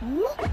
Hmm?